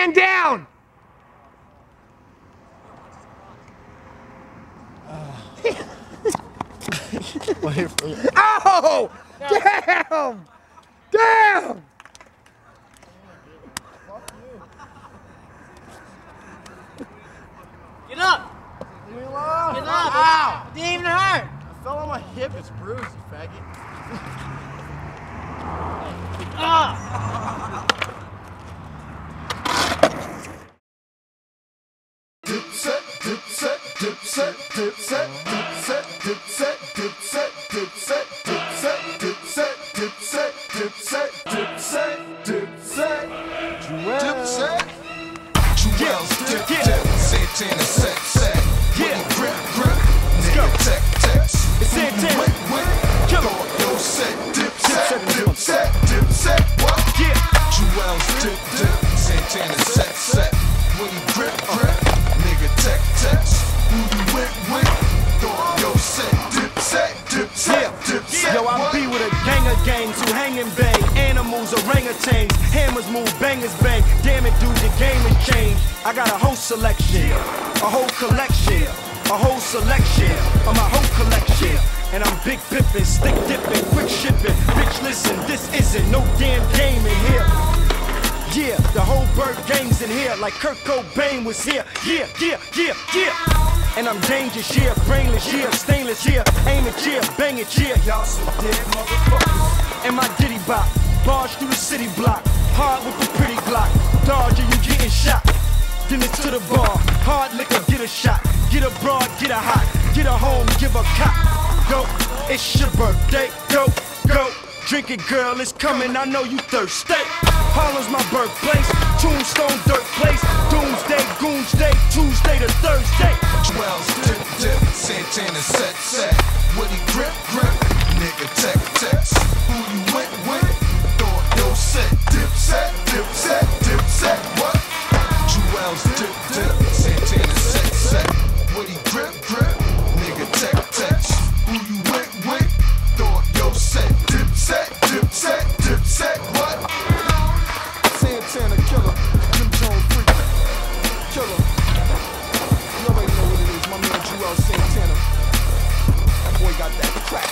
Man down! oh! Damn! Damn! Get up! Leave me alone. Get up! Ow! It didn't even hurt! I fell on my hip. It's bruised, you faggot. Dipset, dipset, dipset, dipset, dipset, dipset, dipset, dipset, dipset, dipset, dipset, dipset, dipset. Juelz, dip, dip, set, set. Yeah, grip, grip, nigga, tech, text. It's Santana. Wait, wait, Kill 'em. thought yo set, dipset, dipset, dipset, what? Yeah. Juelz, dip, set, dip, Santana, set, set. When you grip, grip, yo I be with a gang of gangs who hang and bang. Animals, orangutans, hammers move, bangers bang. Damn it, dude, the game has changed. I got a whole selection, a whole collection, a whole selection of my whole collection. And I'm big pippin', stick dipping, quick shipping. Bitch, listen, this isn't no damn game in here. Yeah, the whole bird gang's in here, like Kurt Cobain was here. Yeah, yeah, yeah, yeah. And I'm dangerous, yeah, brainless, yeah, stainless, yeah, aim it, yeah, bang it, yeah. Y'all some dead motherfuckers. And my ditty bop, barge through the city block, hard with the pretty Glock. Dodger, you getting shot. Then it's to the bar, hard liquor, get a shot. Get a broad, get a hot, get a home, give a cop. Go, it's your birthday, go, go. Drink it, girl, it's coming, I know you thirsty. Harlem's my birthplace, Tombstone, dirt place. Doomsday, Goonsday, Tuesday to Thursday. Juelz, dip, dip, Santana, set, set. Woody grip, grip, nigga, tech, Santana. That boy got that crack.